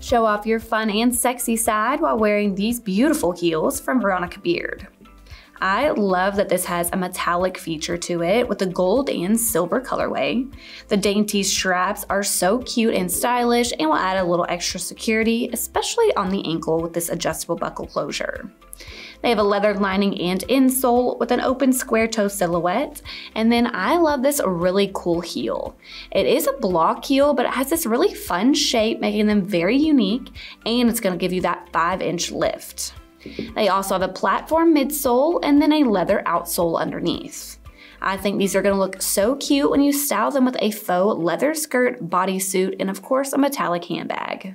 Show off your fun and sexy side while wearing these beautiful heels from Veronica Beard. I love that this has a metallic feature to it with a gold and silver colorway. The dainty straps are so cute and stylish and will add a little extra security, especially on the ankle with this adjustable buckle closure. They have a leather lining and insole with an open square toe silhouette. And then I love this really cool heel. It is a block heel, but it has this really fun shape, making them very unique, and it's gonna give you that five inch lift. They also have a platform midsole and then a leather outsole underneath. I think these are gonna look so cute when you style them with a faux leather skirt, bodysuit, and of course a metallic handbag.